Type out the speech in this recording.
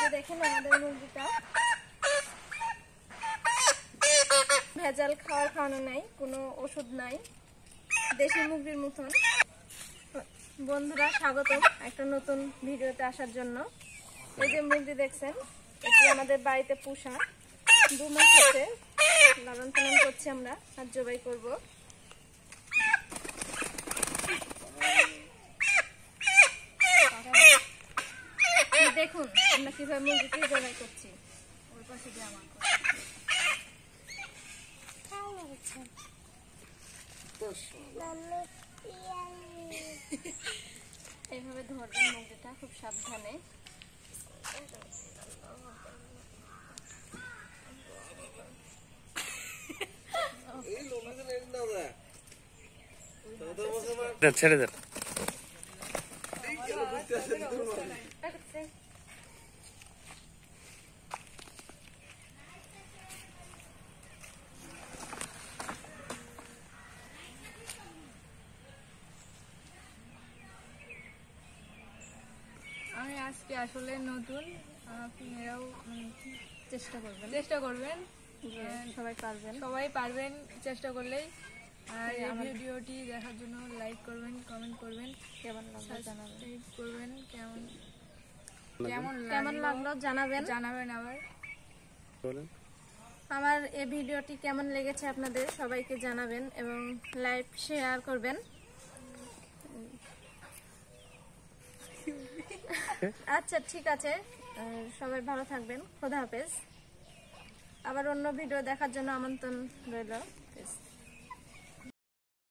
যে দেখেন আমাদের মুরগিটা। ভেজাল খাওয়ার খাওয়ানো নাই কোনো ওষুধ নাই। দেশি মুরগির মতন। বন্ধুরা স্বাগত একটা নতুন ভিডিওতে আসার জন্য। এই যে মুরগি দেখছেন এটি আমাদের বাড়িতে পোষা। দু মাস হচ্ছে লালন পালন করছি আমরা আর জবাই করব। দেখুন আমরা কীভাবে মুরগিকে জবাই করছি। ওর পাশে দিয়ে আমার। এইভাবে ধরবেন মুরগিটা খুব সাবধানে। ছেড়ে দেন। আমি আজকে আসলে নতুন। আপনারাও চেষ্টা করবেন। চেষ্টা করবেন। সবাই পারবেন। সবাই পারবেন চেষ্টা করলেই। আর এই ভিডিওটি দেখার জন্য লাইক করবেন কমেন্ট করবেন। কেমন লাগল জানাবেন? সাবস্ক্রাইব করবেন কেমন কেমন কেমন লাগল? জানাবেন? জানাবেন আবার। বলেন। আমার এই ভিডিওটি কেমন লেগেছে আপনাদের সবাইকে জানাবেন এবং লাইভ শেয়ার করবেন। আচ্ছা ঠিক আছে। সবাই ভালো থাকবেন। খোদা হাফেজ। আবার অন্য ভিডিও দেখার জন্য আমন্ত্রণ রইল।